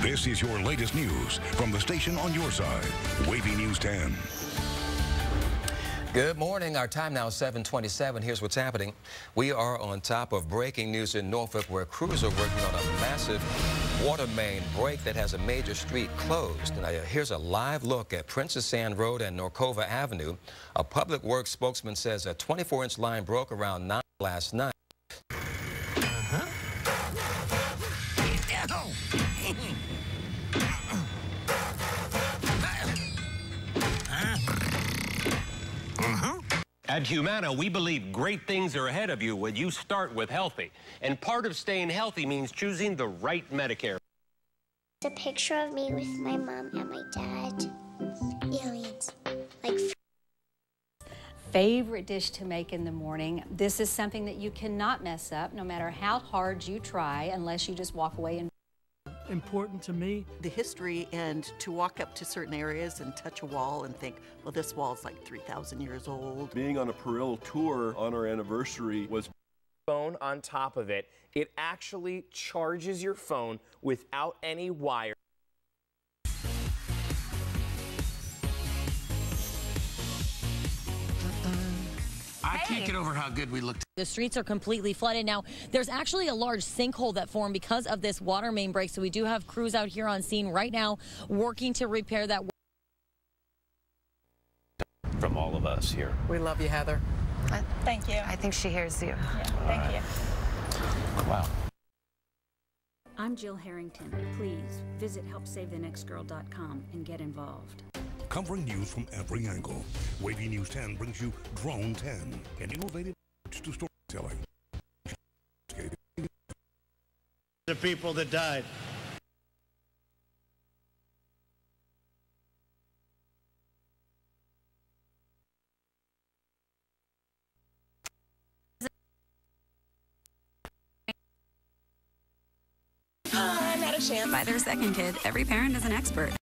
This is your latest news from the station on your side. Wavy News 10. Good morning. Our time now is 727. Here's what's happening. We are on top of breaking news in Norfolk where crews are working on a massive water main break that has a major street closed. Now, here's a live look at Princess Anne Road and Norcova Avenue. A public works spokesman says a 24-inch line broke around 9 last night. Mm-hmm. At Humana, we believe great things are ahead of you when you start with healthy. And part of staying healthy means choosing the right Medicare. It's a picture of me with my mom and my dad. Aliens. Like favorite dish to make in the morning. This is something that you cannot mess up no matter how hard you try unless you just walk away and important to me. The history and to walk up to certain areas and touch a wall and think, well, this wall is like 3,000 years old. Being on a Perillo tour on our anniversary was phone on top of it. It actually charges your phone without any wire. I can't get over how good we looked. The streets are completely flooded now. There's actually a large sinkhole that formed because of this water main break. So we do have crews out here on scene right now working to repair that. From all of us here. We love you, Heather. Uh, thank you. I think she hears you. Yeah, thank you. Wow. I'm Gil Harrington. Please visit helpsavethenextgirl.com and get involved covering news from every angle. Wavy News 10 brings you Drone 10, an innovative approach to storytelling. The people that died. By their second kid, every parent is an expert.